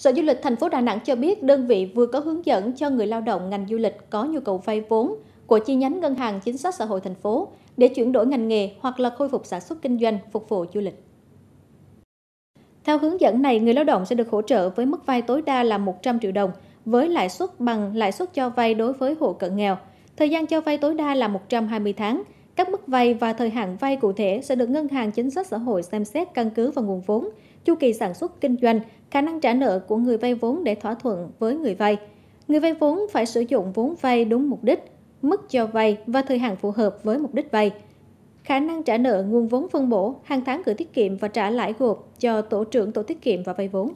Sở Du lịch thành phố Đà Nẵng cho biết đơn vị vừa có hướng dẫn cho người lao động ngành du lịch có nhu cầu vay vốn của chi nhánh Ngân hàng Chính sách Xã hội thành phố để chuyển đổi ngành nghề hoặc là khôi phục sản xuất kinh doanh phục vụ du lịch. Theo hướng dẫn này, người lao động sẽ được hỗ trợ với mức vay tối đa là 100 triệu đồng với lãi suất bằng lãi suất cho vay đối với hộ cận nghèo. Thời gian cho vay tối đa là 120 tháng. Các mức vay và thời hạn vay cụ thể sẽ được Ngân hàng Chính sách Xã hội xem xét căn cứ vào nguồn vốn, chu kỳ sản xuất kinh doanh, khả năng trả nợ của người vay vốn để thỏa thuận với người vay. Người vay vốn phải sử dụng vốn vay đúng mục đích, mức cho vay và thời hạn phù hợp với mục đích vay. Khả năng trả nợ nguồn vốn phân bổ, hàng tháng gửi tiết kiệm và trả lãi gộp cho tổ trưởng tổ tiết kiệm và vay vốn.